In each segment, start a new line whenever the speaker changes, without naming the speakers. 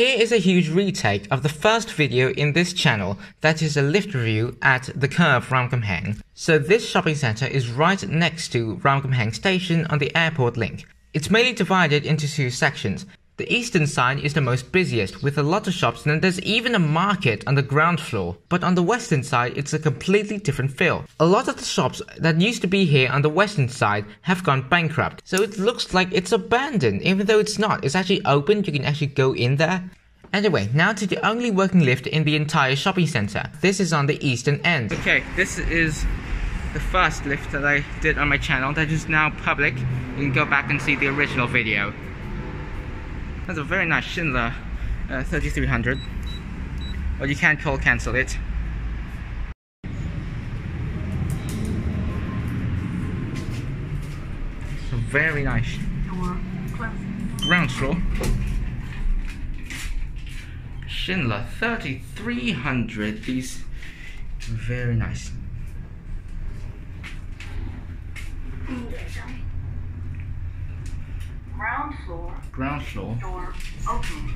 Here is a huge retake of the first video in this channel that is a lift review at the Curve Ramkhamhaeng. So this shopping centre is right next to Ramkhamhaeng station on the airport link. It's mainly divided into two sections. The eastern side is the most busiest, with a lot of shops and there's even a market on the ground floor. But on the western side, it's a completely different feel. A lot of the shops that used to be here on the western side have gone bankrupt, so it looks like it's abandoned, even though it's not. It's actually open, you can actually go in there. Anyway, now to the only working lift in the entire shopping center. This is on the eastern end. Okay, this is the first lift that I did on my channel that is now public. You can go back and see the original video. That's a very nice Schindler uh, 3300. But you can't call cancel it. Very nice. Ground floor. Schindler 3300. These very nice.
Ground floor.
Ground floor.
Door open.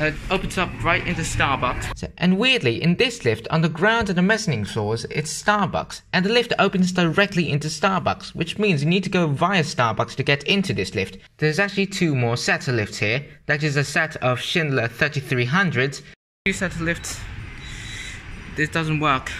It opens up right into Starbucks. So- and weirdly, in this lift, on the ground and the mezzanine floors, it's Starbucks. And the lift opens directly into Starbucks, which means you need to go via Starbucks to get into this lift. There's actually two more sets of lifts here. That is a set of Schindler 3300s. Two sets of lifts. This doesn't work.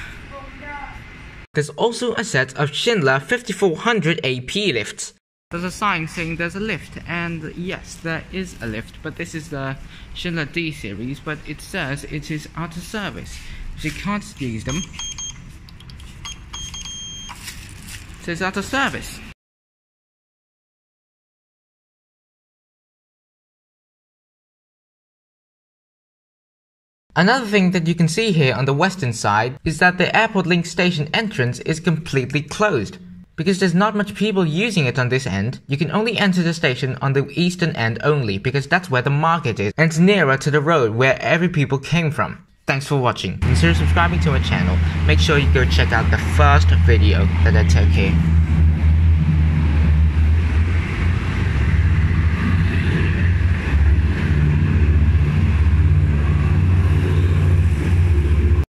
There's also a set of Schindler 5400 AP lifts. There's a sign saying there's a lift, and yes, there is a lift, but this is the Schindler D series, but it says it is out of service. So you can't use them. It says out of service. Another thing that you can see here on the western side is that the airport link station entrance is completely closed. Because there's not much people using it on this end, you can only enter the station on the eastern end only because that's where the market is and it's nearer to the road where every people came from. Thanks for watching. Consider subscribing to my channel. Make sure you go check out the first video that I took here.